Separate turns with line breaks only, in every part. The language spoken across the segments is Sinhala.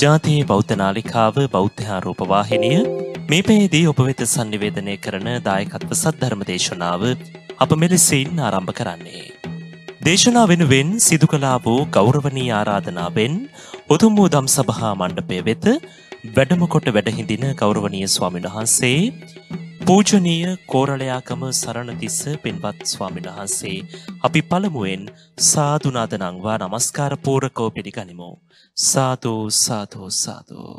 ජාතියේ බෞද්ධ නාලිකාව බෞද්ධහා රූපවාහිනිය මේ පේදී ඔබ වෙත සංනිවේදනය කරන දායකත්ව සද්ධර්ම දේශනාව අප මෙලෙසින් ආරම්භ කරන්නේ. දේශනා වෙනුවෙන් සිදු කලා වූ ගෞරවනී ආරාධනාවෙන් උතුම් වූ දම් සභහා මණ්ඩපය වෙත වැඩමකොට වැඩහිඳින ගෞරවනීය ස්වාමින් වහන්සේ පූජනීය කෝරළයාකම සරණතිස්ස පින්වත් ස්වාමින් වහන්සේ අපි පළමුුවෙන් සාධනාද නංවා නමස්කාර පූරකෝ පිළිගනිමු. සාධූ සාධූ සාධූ.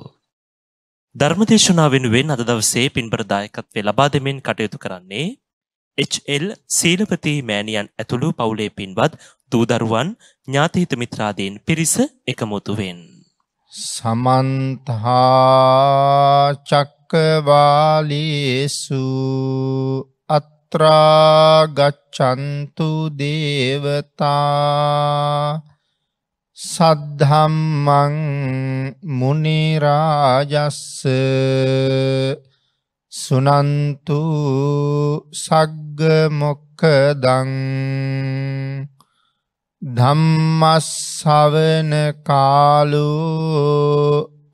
ධර්මදේශනා වෙනුවෙන් අද දවසේ පින්බරදායකත්වය ලබා දෙමින් කටයුතු කරන්නේ HL සීලපති මෑණියන් ඇතුළු පවුලේ පින්වත් දූදරුවන් ඥාතීත මිත්‍රාදීන් පිරිස එකමුතුවෙන්.
සමන්තහාචක් චක්කවාලේසු අත්‍රාගච්චන්තු දේවතා සද්ධම්මං මුනිරාජස්ස සුනන්තු සග්ගමොක්කදං ධම්මස්සවන කාලු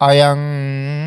අයං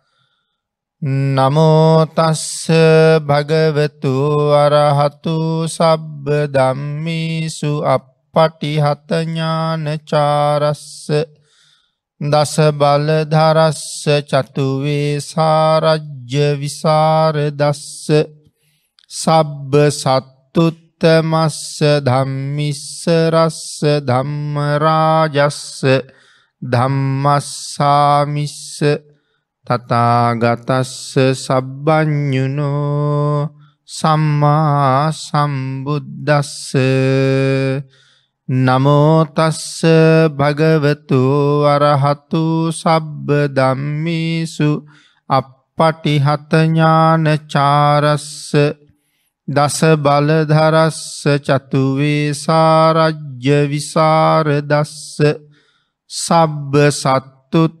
නමෝතස්ස භගවතු අරහතු සබ්බ දම්මිසු අපපටිහතඥානචාරස්ස දස බලධරස්ස චතුවේ සාරජ්‍ය විසාරදස්ස සබ්බ සත්තුත්තමස්ස ධම්මිස්සරස්ස ධම්මරාජස්ස ධම්මස්සාමිස්ස තතාගතස්ස සබ්බඥුනෝ සම්මා සම්බුද්දස්ස නමෝතස්ස භගවතු අරහතු සබ්බ දම්මිසු අපපටිහතඥානචාරස්ස දස බලධරස්ස චතුවේ සාරජ්‍ය විසාරදස්ස සබ්බ සත්තුත්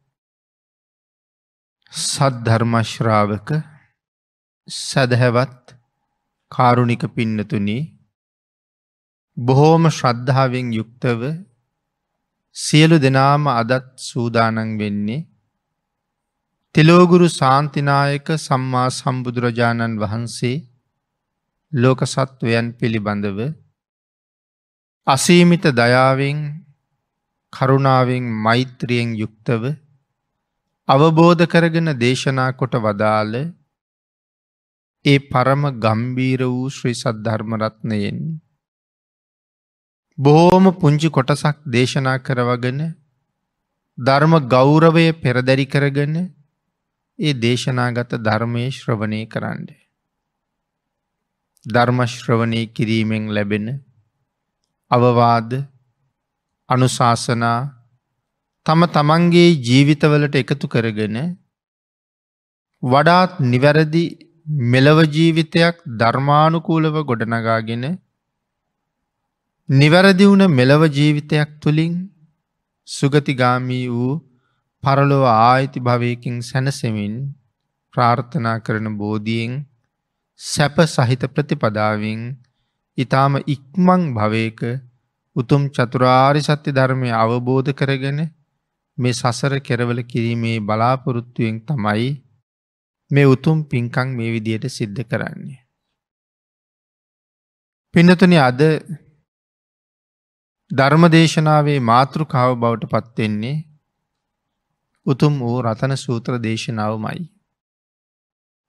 සද්ධර්මශ්‍රාවක සැදැහැවත් කාරුණික පින්නතුනි බොහෝම ශ්‍රද්ධාවෙන් යුක්තව සියලු දෙනාම අදත් සූදානන් වෙන්නේ තෙලෝගුරු සාන්තිනායක සම්මා සම්බුදුරජාණන් වහන්සේ ලෝක සත්වයන් පිළිබඳව අසීමිත දයාවෙන් කරුණාවෙන් මෛත්‍රියෙන් යුක්තව අවබෝධ කරගෙන දේශනා කොට වදාළ ඒ පරම ගම්බීර වූ ශ්‍රී සද්ධර්මරත්නයෙන් බොහෝම පුංචි කොටසක් දේශනා කරවගෙන ධර්ම ගෞරවය පෙරදැරි කරගෙන ඒ දේශනාගත ධර්මය ශ්‍රවණය කරන්න. ධර්මශ්‍රවණය කිරීමෙන් ලැබෙන අවවාද අනුශාසනා තම තමන්ගේ ජීවිතවලට එකතු කරගෙන වඩාත් නිවැරදි මෙලව ජීවිතයක් ධර්මානුකූලව ගොඩනගාගෙන නිවැරදි වුණ මෙලව ජීවිතයක් තුළින් සුගතිගාමී වූ පරලොව ආයිති භවයකින් සැනසෙමින් ප්‍රාර්ථනා කරන බෝධියෙන් සැප සහිත ප්‍රතිපදාවෙන් ඉතාම ඉක්මං භවයක උතුම් චතුරාරි සත්‍ය ධර්මය අවබෝධ කරගෙන මේ සසර කෙරවල කිරීමේ බලාපොරොත්තුවෙන් තමයි මේ උතුම් පින්කං මේ විදියට සිද්ධ කරන්නේ. පිනතුන අද ධර්මදේශනාවේ මාතෘකාව බවට පත්වෙන්නේ උතුම් වූ රතන සූත්‍ර දේශනාවමයි.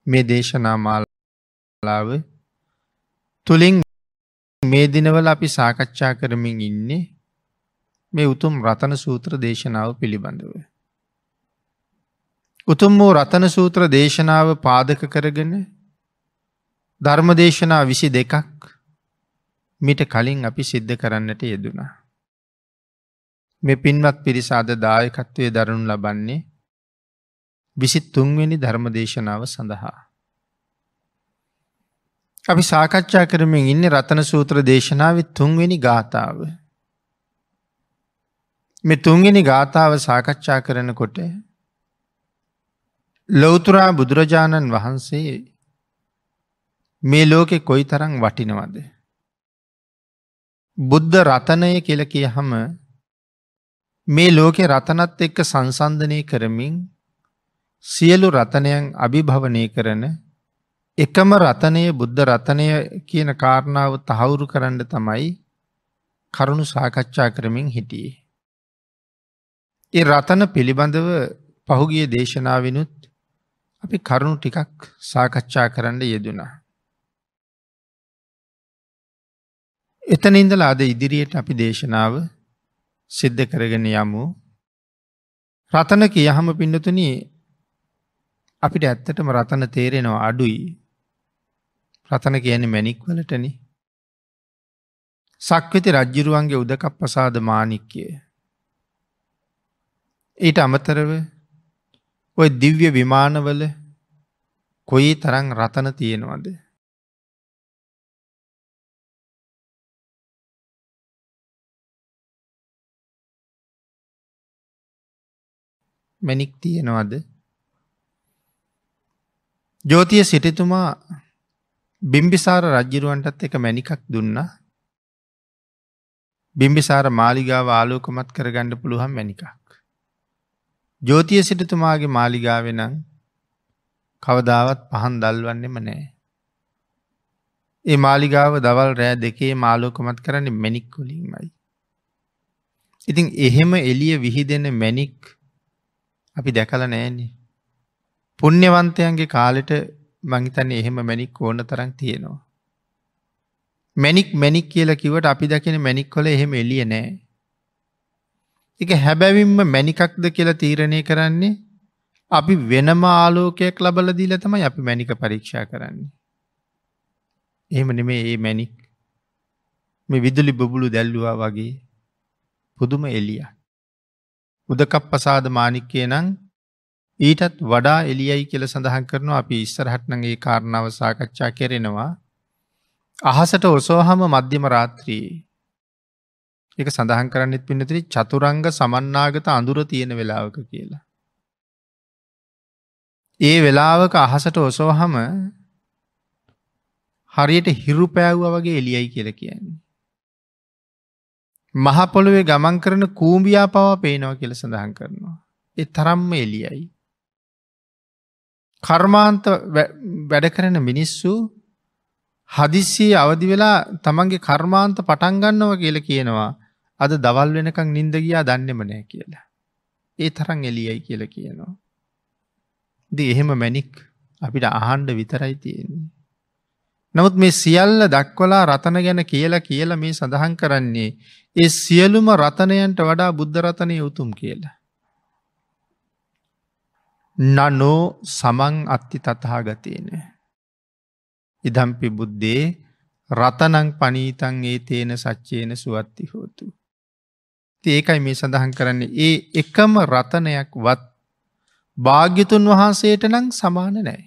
මේ දේශනා මාලාව තුළින් මේ දිනවල අපි සාකච්ඡා කරමින් ඉන්නේ මේ උතුම් රතන සූත්‍ර දේශනාව පිළිබඳව. උතුම් වූ රතන සූත්‍ර දේශනාව පාදක කරගෙන ධර්මදේශනා විසි දෙකක් මිට කලින් අපි සිද්ධ කරන්නට යෙදුනා. මෙ පින්වත් පිරිසාද දායකත්වය දරුණු ලබන්නේ විසිත් තුන්වෙනි ධර්මදේශනාව සඳහා. අපි සාකච්ඡා කරමින් ඉන්න රතන සූත්‍ර දේශනාවත් තුන්වෙනි ගාථාව. මෙ තුන්වෙනි ගාථාව සාකච්ඡා කරනකොට ලොවතුරා බුදුරජාණන් වහන්සේ මේ ලෝකෙ කොයි තරං වටිනවද. බුද්ධ රතනය කියල කිය හම මේ ලෝකෙ රතනත් එක්ක සංසන්ධනය කරමින් සියලු රතනයන් අභිභවනය කරන එකම රතනය බුද්ධ රතනය කියන කාරණාව තහවුරු කරන්න තමයි කරුණු සාකච්ඡා කරමින් හිටියේ. ඒ රතන පිළිබඳව පහුගිය දේශනාවනුත් අපි කරුණු ටිකක් සාකච්ඡා කරන්න යෙදුනා. එතන ඉඳලා අද ඉදිරියට අපි දේශනාව සිද්ධ කරගෙන යමු. රතන කියහම පින්නතුන අපිට ඇත්තටම රතන තේරෙනවා අඩුයි රතන කියන මැනික් වලටන. සක්විති රජ්ජිරුවන්ගේ උදකක් පසාද මානික්කය. ඊට අමතරව ඔය දිව්‍ය විමානවල කොයි තරං රතන තියෙනවද. මැනික් තියෙනවද ජෝතිය සිටිතුමා බිම්බිසාර රජ්ජිරුවන්ටත් එක මැනිකක් දුන්න බිම්බිසාර මාලිගාව ආලෝකමත් කරගණ්ඩ පුළුවන් මැනිකක්. ජෝතිය සිටතුමාගේ මාලිගාවෙනං කවදාවත් පහන් දල්වන්නෙම නෑ. ඒ මාලිගාව දවල් රෑ දෙකේ මාලෝකමත් කරන්න මැනික්කොලින්මයි. ඉතින් එහෙම එලිය විහිදෙන මැනික් අපි දැකල නෑන්නේ. පුුණ්‍යවන්තයන්ගේ කාලෙට මංහිතන්නේ එහෙම මැනික් ඕන තරන් තියෙනවා. මැනික් මැනික් කියලා කිවට අපි දකින මැනික් කොල එහෙම එලිය නෑ. එක හැබැවින්ම මැනිකක්ද කියලා තීරණය කරන්නේ අපි වෙනම ආලෝකයක් ලබල දීල තමයි අපි මැනික පරීක්ෂා කරන්නේ. එහෙම නෙමේ ඒ මැනික් මේ විදුලි බොබුලු දැල්ලුවා වගේ පුදුම එලිය. උදකප් පසාද මානික්කය නං ඊටත් වඩා එලියයි කියල සඳහන් කරනවා අපි ඉස්සරහටනගේ කාරණාව සාකච්ඡා කෙරෙනවා අහසට ඔසෝහම මධ්‍යම රාත්‍රී එක සඳහන් කරන්නෙත් පින්නතිරි චතුරංග සමන්නාගත අඳුර තියෙන වෙලාවක කියලා. ඒ වෙලාවක අහසට ඔසෝහම හරියට හිරු පෑව්ව වගේ එලියයි කියල කියන්නේ. මහපොළොවේ ගමන් කරන කූම්බියා පවා පේනවා කියල සඳහන් කරනවා. එ තරම්ම එලියයි. කර්මාන්ත වැඩ කරන මිනිස්සු හදිස්සියේ අවදි වෙලා තමන්ගේ කර්මාන්ත පටන්ගන්නව කියල කියනවා අද දවල් වෙනකං නින්ද ගියා දන්නෙම නෑ කියලා. ඒ තරන් එලියයි කියල කියනවා. ද එහෙම මැනික් අපිට අහන්ඩ විතරයි තියෙන්නේ. නමුත් මේ සියල්ල දක්වලා රතන ගැන කියලා කියලා මේ සඳහන් කරන්නේ ඒ සියලුම රතනයන්ට වඩා බුද්ධ රතනය උතුම් කියලා. නනෝ සමං අත්ති තතහාගතයන. ඉදම්පි බුද්ධේ රතනං පනීතන් ඒ තේන සච්චයන සුවත්ති හෝතු. ඒකයි මේ සඳහන් කරන්නේ ඒ එකම රතනයක් වත් භාග්‍යතුන් වහන්සේට නං සමාන නෑ.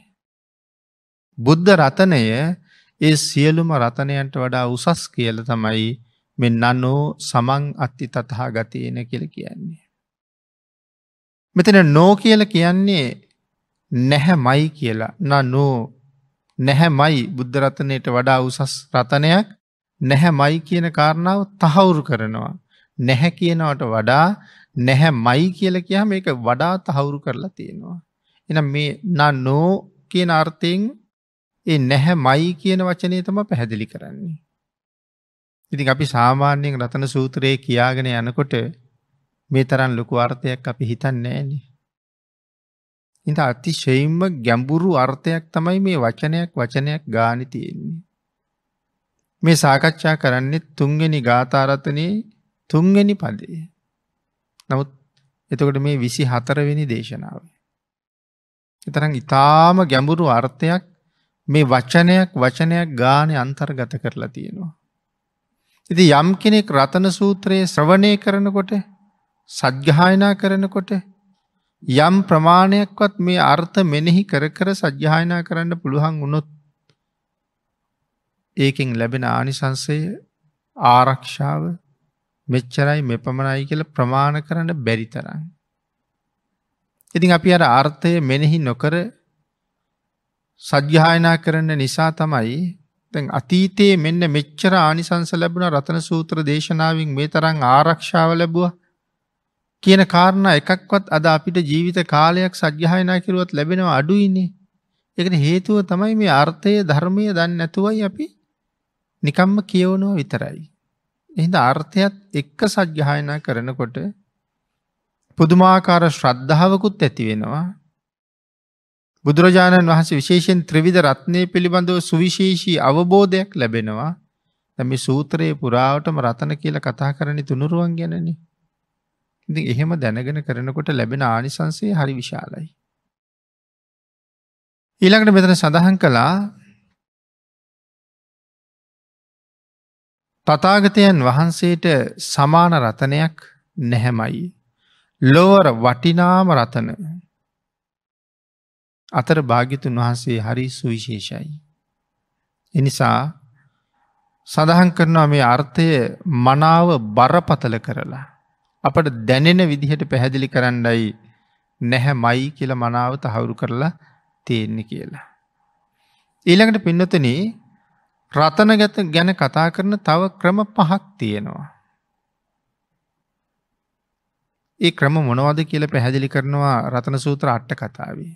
බුද්ධ රතනය ඒ සියලුම රතනයන්ට වඩා උසස් කියල තමයි මෙ නනෝ සමං අත්ති තතහා ගතයන කියල කියන්නේ. මෙතන නෝ කියල කියන්නේ නැහැ මයි කියලා න නෝ නැහැ මයි බුද්ධරතනයට වඩා උසස් රතනයක් නැහැ මයි කියන කාරණාව තහවුරු කරනවා. නැහැ කියනවට වඩා නැහැ මයි කියල කියහම එක වඩා තහවුරු කරලා තියෙනවා. එන මේ නා නෝ කියන අර්ථයෙන් ඒ නැහැ මයි කියන වචනය තම පැහැදිලි කරන්නේ. ඉතින් අපි සාමාන්‍යයෙන් රතන සූත්‍රයේ කියාගෙන යනකොට මේ තරන් ලොකු අර්ථයක් අපි හිතන් නෑනේ. ඉත අතිශයිම්ම ගැඹුරු අර්ථයක් තමයි මේ වචනයක් වචනයක් ගානි තියෙන්නේ. මේ සාකච්ඡා කරන්නේ තුන්ගනි ගාථාරතනයේ තුන්ගනි පදේ. නමුත් එතකොට මේ විසි හතරවෙනි දේශනාව. එතරම් ඉතාම ගැඹුරු අර්ථයක් මේ වචනයක් වචනයක් ගානය අන්තර්ගත කරලා තියෙනවා. ඉති යම් කෙනෙක් රතන සූත්‍රයේ ශ්‍රවණය කරනකොට සජ්්‍යහායනා කරනකොට යම් ප්‍රමාණයක්වත් මේ අර්ථ මෙනෙහි කර කර සජ්්‍යහායනා කරන්න පුළුවන් වුණොත් ඒකෙන් ලැබෙන ආනිසංසය ආරක්ෂාව මෙච්චරයි මෙපමණයි කියල ප්‍රමාණ කරන්න බැරි තරන්න. ඉතින් අපි අර අර්ථය මෙනෙහි නොකර සජ්්‍යහායනා කරන්න නිසා තමයි තැන් අතීතයේ මෙන්න මෙච්චර ආනිසංස ලැබුණ රතන සූත්‍ර දේශනාවෙන් මේ තරං ආරක්ෂාව ලැබුව කියන කාරණ එකක්වත් අද අපිට ජීවිත කාලයක් සජ්්‍යහයනා කිරුවත් ලැබෙනවා අඩුයින්නේ එකට හේතුව තමයි මේ අර්ථය ධර්මය දන්න නැතුවයි අපි නිකම්ම කියවනවා විතරයි. එහිද අර්ථයත් එක්ක සජ්්‍යහයනා කරනකොට පුදුමාකාර ශ්‍රද්ධාවකුත් ඇති වෙනවා. බුදුරජාණන් වහස විශේෂෙන් ත්‍රවිධ රත්නය පිළිබඳව සුවිශේෂී අවබෝධයක් ලැබෙනවා. දැමි සූත්‍රයේ පුරාවටම රතන කියල කතා කරන තුනුරුවන් ගැනන. ඉති එහෙම දැනගෙන කරනකොට ලැබෙන ආනිසන්සේ හරි විශාලයි. ඊළඟට මෙතන සඳහන් කළා තතාගතයන් වහන්සේට සමාන රතනයක් නැහැමයි. ලෝවර වටිනාම රතන අතර භාගිතුන් වහන්සේ හරි සුවිශේෂයි. එනිසා සඳහන් කරනවා මේ අර්ථය මනාව බරපතල කරලා. අපට දැනෙන විදිහට පැහැදිලි කරන්නයි නැහැ මයි කියල මනාව තහවුරු කරලා තියෙන්නේ කියලා. ඊළඟට පින්නතන රතන ගැත ගැන කතා කරන තව ක්‍රම පහක් තියෙනවා. ඒ ක්‍රම මොනවද කියල පැහැදිලි කරනවා රතන සූත්‍ර අට්ට කතාවේ.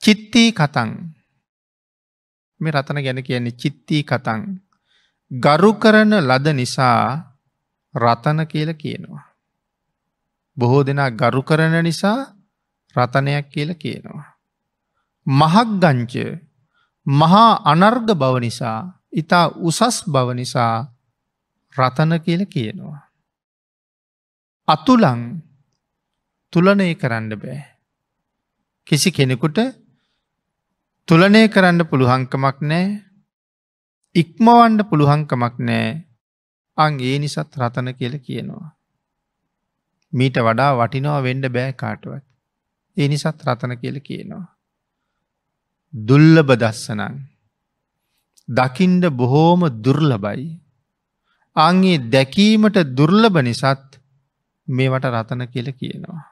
චිත්තී කතන් මේ රතන ගැන කියන්නේ චිත්තී කතන් ගරු කරන ලද නිසා රතන කියල කියනවා. බොහෝ දෙනා ගරු කරන නිසා රතනයක් කියල කියනවා. මහක් ගංච මහා අනර්ග බව නිසා ඉතා උසස් බව නිසා රතන කියල කියනවා. අතුලං තුලනය කරන්න බෑ. කිසි කෙනෙකුට තුලනය කරන්න පුළුහංකමක් නෑ ඉක්මවන්ඩ පුළුහංකමක් නෑ අං ඒ නිසත් රතන කියල කියනවා. මීට වඩා වටිනවා වෙන්ඩ බෑ කාටුවත්. ඒ නිසත් රතන කියල කියනවා. දුල්ලබ දස්සනන් දකිින්ඩ බොහෝම දුර්ලබයි. අංගේ දැකීමට දුර්ලබ නිසත් මේවට රතන කියල කියනවා.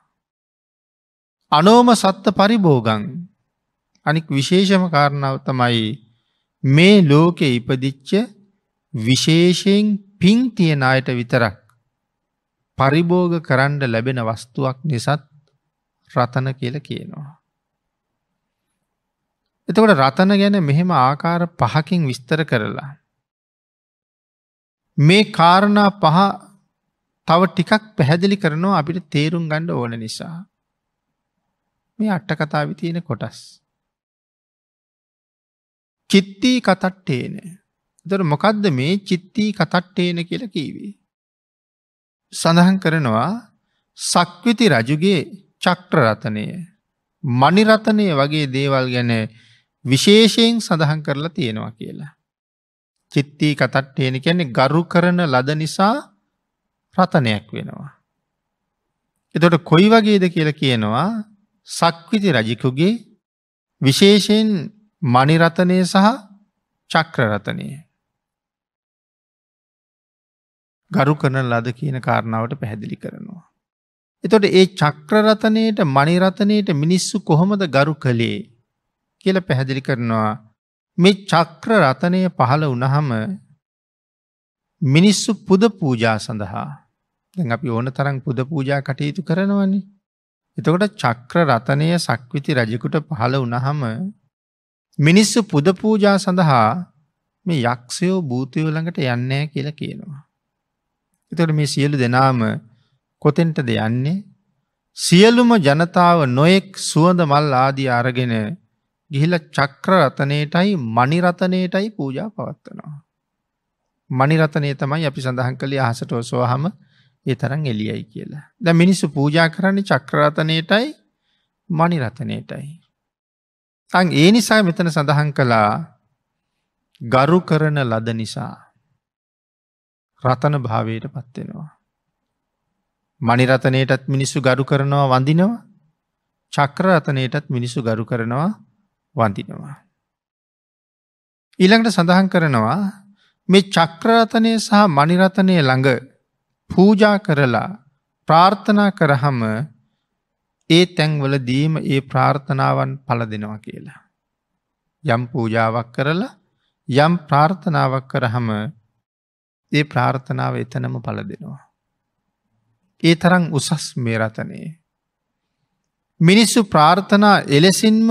අනෝම සත්ත පරිභෝගං අනික් විශේෂම කාරණාව තමයි මේ ලෝකෙ ඉපදිච්ච විශේෂයෙන් පින් තියෙන අයට විතරක් පරිභෝග කරන්න ලැබෙන වස්තුවක් නිසත් රතන කියල කියනවා. එතකොට රතන ගැන මෙහෙම ආකාර පහකින් විස්තර කරලා. මේ කාරණා පහ තව ටිකක් පැහැදිලි කරනවා අපිට තේරුම් ගණ්ඩ ඕන නිසා. මේ අට්ට කතාවි තියෙන කොටස්. චිත්තී කතට්ටේන. දර මොකක්ද මේ චිත්තී කතට්ටේන කියල කීවේ. සඳහන් කරනවා සක්විති රජුගේ චක්්‍රරතනය මනිරතනය වගේ දේවල් ගැන විශේෂයෙන් සඳහන් කරලා තියෙනවා කියලා. චිත්තී කතට්ටේන කියන්නේ ගරු කරන ලද නිසා රතනයක් වෙනවා. එතොට කොයි වගේද කියල කියනවා සක්විති රජිකුගේ විශේෂයෙන් මනිරතනය සහ චක්‍රරතනය. ගරු කරන ලද කියන කාරණාවට පැහැදිලි කරනවා. එතොට ඒ චක්‍රරතනයට මනිරතනයට මිනිස්සු කොහොමද ගරු කළේ කියල පැහැදිලි කරනවා මේ චක්‍ර රතනය පහළ වනහම මිනිස්සු පුද පූජා සඳහා දැන් අපි ඕන තරම් පුද පූජා කටයුතු කරනවන්නේ. එතකොට චක්‍ර රතනය සක්විති රජකුට පහළ වනහම මිනිස්සු පුද පූජා සඳහා මේ යක්ෂයෝ භූතයෝ ළඟට යන්නෑ කියලා කියනවා. එතට මේ සියලු දෙනාම කොතෙන්ටද යන්නේ සියලුම ජනතාව නොයෙක් සුවඳ මල් ආදී අරගෙන ගිහිල චක්‍ර රතනයටයි මනිරතනයටයි පූජා පවත්වනවා. මනිරතනය තමයි අපි සඳහන් කළේ අහසට ඔසෝහම ඒ තරන් එලියයි කියලා. ද මිනිස්සු පූජා කරන්නේ චක්‍රරතනයටයි මනිරතනයටයි. අං ඒ නිසා මෙතන සඳහන් කළා ගරු කරන ලද නිසා රතන භාවයට පත්වෙනවා. මනිරතනයටත් මිනිස්සු ගරු කරනවා වඳිනවා චක්‍රරතනයටත් මිනිස්සු ගරු කරනවා වඳිනවා. ඊළඟට සඳහන් කරනවා මේ චක්‍රරතනය සහ මනිරතනය ළඟ පූජා කරලා ප්‍රාර්ථනා කරහම ඒ තැන්වල දීම ඒ ප්‍රාර්ථනාවන් පල දෙනවා කියලා. යම් පූජාවක් කරලා යම් ප්‍රාර්ථනාවක් කරහම ඒ ප්‍රාර්ථනාව එතනම පල දෙනවා. ඒ තරං උසස් මේ රතනයේ. මිනිස්සු ප්‍රාර්ථනා එලෙසින්ම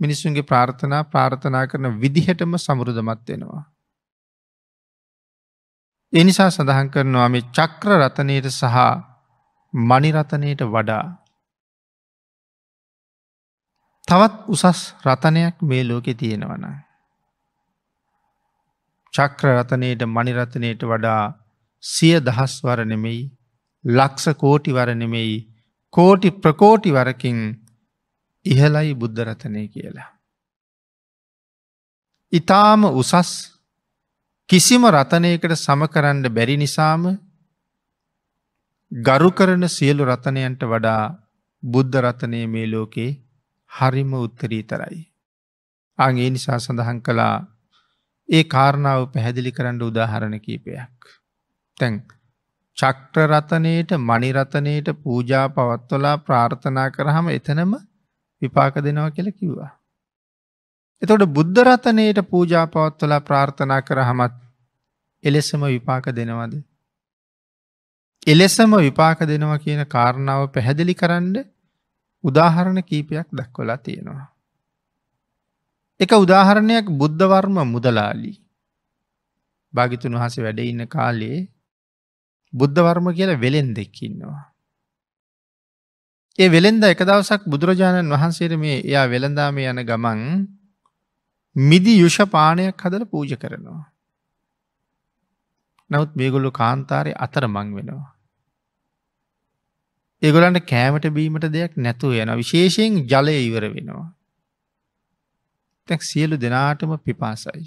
මිනිස්සුන්ගේ ප්‍රාර්ථනා ප්‍රාර්ථනා කරන විදිහටම සමුරුදමත් වෙනවා. එනිසා සඳහන් කරනවා මේ චක්‍ර රතනයට සහ මනිරතනයට වඩා. තවත් උසස් රතනයක් මේ ලෝකෙ තියෙනවන. චක්‍ර රතනයට මනිරතනයට වඩා සිය දහස් වර නෙමෙයි ලක්ෂ කෝටි වර නෙමෙයි කෝටි ප්‍රකෝටි වරකින් ඉහලයි බුද්ධරතනය කියලා. ඉතාම උසස් කිසිම රතනයකට සමකරන්න බැරි නිසාම ගරු කරන සියලු රතනයන්ට වඩා බුද්ධ රතනය මේ ලෝකේ හරිම උත්තරී තරයි. අගේ නිසා සඳහන් කළා ඒ කාරණාව පැහැදිලි කරන්න උදාහරණ කීපයක්. තැන් චක්්‍රරතනයට මනිරතනයට පූජා පවත්වලා ප්‍රාර්ථනා කරහම එතනම විපාක දෙනවා කියල කිව්වා. එතොට බුද්ධරතනයට පූජා පවත්වලා ප්‍රාර්ථනා කර හමත් එලෙසම විපාක දෙනවද. එලෙසම විපාක දෙනවා කියන කාරණාව පැහැදිලි කරන්න උදාහරණ කීපයක් දක්වලා තියෙනවා. එක උදාහරණයක් බුද්ධවර්ම මුදලාලි භාගිතුන් වහස වැඩ ඉන්න කාලේ බුද්ධවර්ම කියල වෙලෙන් දෙක්කින්නවා. ඒ වෙළෙන්ද එක දවසක් බුදුරජාණන් වහන්සේට මේ එයා වෙළඳාම යන ගමන් මිදි යුෂ පානයක් හදල පූජ කරනවා. නවත් මේගොල්ලු කාන්තාරය අතර මං වෙනවා. ඒගොලන්ට කෑමට බීමට දෙයක් නැතුව යන විශේෂයෙන් ජලය ඉවර වෙනවා. තැක් සියලු දෙනාටම පිපාසයි.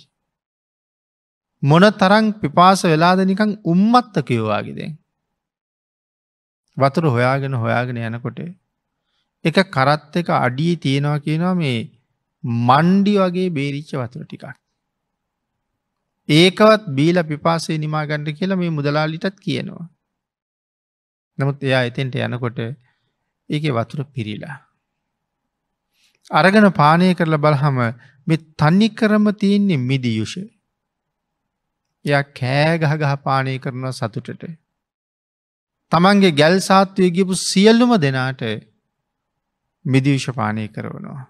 මොන තරං පිපාස වෙලාද නිකං උම්මත්ත කිව්වාගෙදෙන්. වතුර හොයාගෙන හොයාගෙන යනකොට එක කරත් එක අඩිය තියෙනවා කියනවා මේ මණ්ඩි වගේ බේරිච්ච වතුර ටිකක්. ඒකවත් බීල පිපාසේ නිමාගණ්ඩ කියලා මේ මුදලාලිටත් කියනවා. නමුත් එයා එතෙන්ට යනකොට ඒක වතුර පිරිලා. අරගෙන පානය කරලා බලහම මෙ තන්නි කරම තියෙන්නේ මිදි යුෂ. එය කෑගහ ගහ පානය කරනවා සතුටට. තමන්ගේ ගැල් සාත්වය ගිපු සියල්ලුම දෙනාට මිදිවිෂපානය කරවනවා.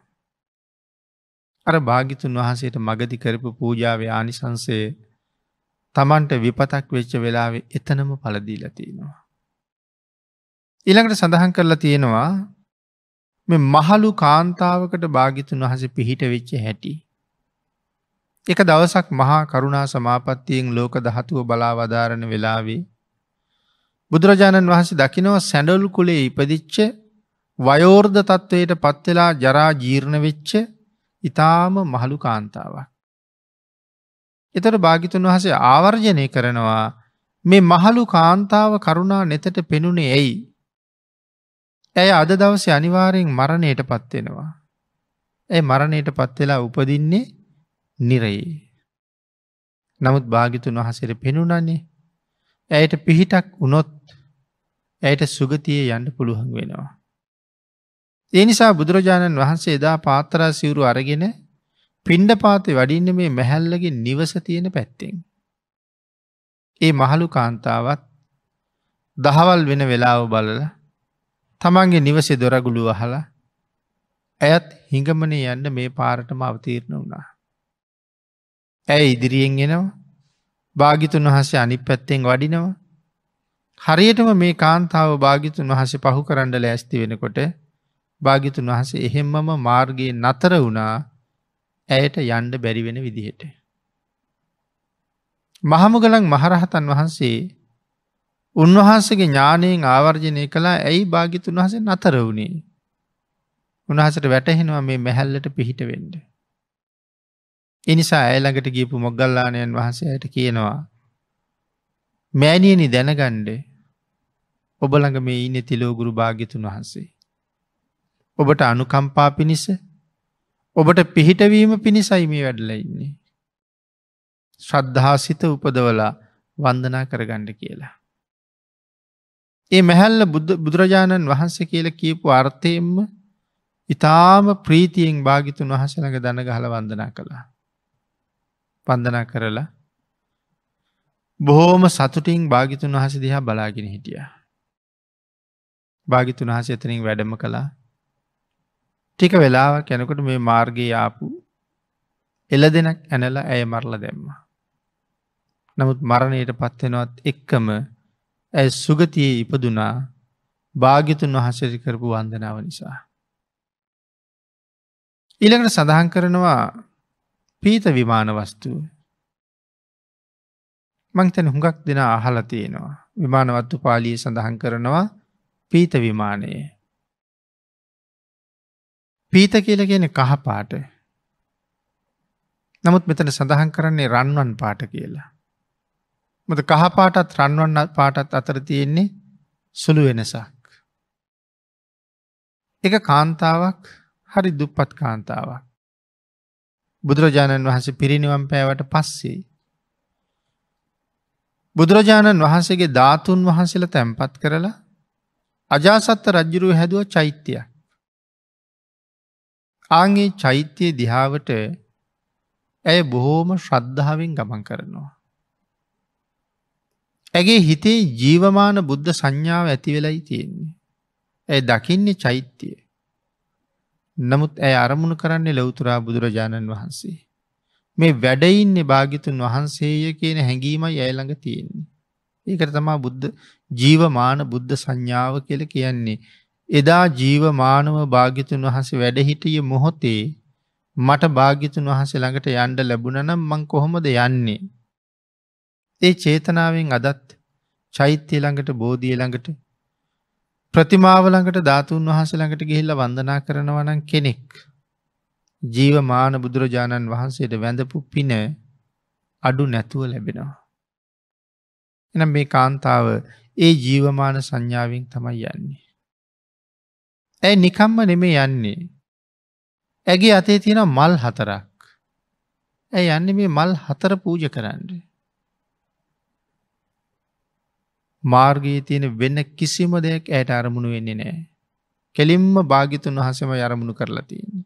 අර භාගිතුන් වහසේට මගදි කරපු පූජාව ආනිසන්සේ තමන්ට විපතක් වෙච්ච වෙලාවේ එතනම පලදීලතිනවා. ඉළඟට සඳහන් කරලා තියෙනවා මෙ මහලු කාන්තාවකට භාගිතුන් වහස පිහිට වෙච්ච හැටි. එක දවසක් මහා කරුණා සමාපත්තියෙන් ලෝක දහතුව බලා වදාරණ වෙලාවේ බුදුරජාණන් වහන්සේ දකිනව සැඩලු කුලේ ඉපදිච්ච වයෝර්ධ තත්ත්වයට පත්වෙලා ජරා ජීර්ණ වෙච්ච ඉතාම මහළු කාන්තාවක්. එතට භාගිතුන් වහසේ ආවර්ජනය කරනවා මේ මහළු කාන්තාව කරුණා නෙතට පෙනුනේ ඇයි. ඇය අද දවසේ අනිවාරයෙන් මරණයට පත්වෙනවා. ඇය මරණයට පත්වෙලා උපදින්නේ නිරයේ. නමුත් භාගිතුන් වහසර පෙනුනන්නේ ඇයට පිහිටක් වනොත් ඇයට සුගතිය යන්න පුළුවන් වෙනවා. ඒ නිසා බුදුරජාණන් වහන්සේ එදා පාතරා සිවුරු අරගෙන පින්ඩ පාතය වඩින්න මේ මැහැල්ලගේ නිවස තියෙන පැත්තෙන්. ඒ මහළු කාන්තාවත් දහවල් වෙන වෙලාව බලල තමන්ගේ නිවසේ දොරගුළු අහලා ඇයත් හිඟමනේ යන්න මේ පාරටම අවතීරණ වුණා. ඇය ඉදිරියෙන් එනවා භාගිතුන් වහසේ අනි පැත්තෙන් වඩිනවා හරියටම මේ කාන්තාව භාගිතුන් වහස පහු කරන්න ලෑස්ති වෙනකොට භාගිතුන් වහස එහෙම්මම මාර්ගයේ නතර වුණා ඇයට යන්ඩ බැරිවෙන විදිහට. මහමුගලන් මහරහතන් වහන්සේ උන්වහන්සගේ ඥානයෙන් ආවර්ජනය කලා ඇයි භාගිතුන් වහස නතර වුණේ. උන්හසට වැටහෙනවා මේ මැහැල්ලට පිහිට වෙන්ඩ. එනිසා ඇයළඟට ගීපු මොගල්ලානයන් වහන්සේයට කියනවා. මෑනියනි දැනගණ්ඩ ඔබළඟ මේ ඉන්න තිලෝගුරු භාගිතුන් වහන්සේ. ඔබට අනුකම්පා පිණිස ඔබට පිහිටවීම පිණිසයි මේ වැඩල ඉන්නේ. ශ්‍රද්ධාසිත උපදවලා වන්දනා කරගණ්ඩ කියලා. ඒ මැහැල්ල බුදුරජාණන් වහන්සේ කියල කියපු අර්ථයෙන්ම ඉතාම ප්‍රීතියෙන් භාගිතුන් වහසළඟ දන ගහල වන්දනා කළා. වන්දනා කරලා බොහෝම සතුටින් භාගිතුන් වහස දිහා බලාගෙන හිටිය. භාගිතුන් වහස එතනින් වැඩම කළා ටික වෙලාව කැනකොට මේ මාර්ගයේ ආපු එල දෙනක් ඇනලා ඇය මරල දැම්ම. නමුත් මරණයට පත්වෙනවත් එක්කම ඇ සුගතියේ ඉපදුනා භාගිතුන් වහසරි කරපු වන්දනාව නිසා. ඊළඟට සඳහන් කරනවා පීත විමාන වස්තුව. මංතැන හුඟක් දෙන අහල තියෙනවා. විමානවත්තු පාලී සඳහන් කරනවා පීත විමානයේ. පීත කියල කියන කහපාට. නමුත් මෙතන සඳහන් කරන්නේ රන්වන් පාට කියලා. මත කහපාටත් රන්වන්න පාටත් අතර තියෙන්නේ සුළු වෙනසක්. එක කාන්තාවක් හරි දුප්පත් කාන්තාවක්. බුදුරජාණන් වහන්සේ පිරිනිවම් පෑවට පස්සේ. බුදුරජාණන් වහන්සේගේ ධාතුන් වහන්සේල තැන්පත් කරලා අජාසත්ත රජ්ජුරුව හැදුව චෛත්‍යයක්. ආගේ චෛත්‍යය දිහාවට ඇය බොහෝම ශ්‍රද්ධාවෙන් ගමන් කරනවා. ඇගේ හිතේ ජීවමාන බුද්ධ සංඥාව ඇති වෙලයි තියෙන්නේ. ඇය දකින්නේ චෛත්‍යය. නමුත් ඇය අරමුණු කරන්නේ ලොවතුරා බුදුරජාණන් වහන්සේ. මේ වැඩයින්නේ භාගිතුන් වහන්සේය කියන හැඟීමයි ඇයළඟ තියෙන්නේ. ඒකට තමා බුද්ධ ජීවමාන බුද්ධ සංඥාව කියල කියන්නේ එදා ජීවමානව භාගිතුන් වහස වැඩහිටිය මොහොතේ මට භාගිතුන් වහස ළඟට යන්ඩ ලැබුණනම් මං කොහොමද යන්නේ. ඒ චේතනාවෙන් අදත් චෛත්‍යය ළඟට බෝධිය ළඟට ප්‍රතිමාව ළඟට ධාතුන් වහස ළඟට ගිහිල්ල වන්දනා කරනවනන් කෙනෙක්. ජීවමාන බුදුරජාණන් වහන්සේට වැඳපු පින අඩු නැතුව ලැබෙනවා. එනම් මේ කාන්තාව ඒ ජීවමාන සංඥාවෙන් තමයි යන්නේ. ඇයි නිකම්ම නෙමේ යන්නේ. ඇගේ අතේ තියෙන මල් හතරක්. ඇය යන්න මේ මල් හතර පූජ කරන්න. මාර්ගයේ තියෙන වෙන්න කිසිම දෙයක් ඇයට අරමුණු වෙන්නේ නෑ. කෙලින්ම භාගිතුන් වහසම අරමුණු කරලා තියන්නේ.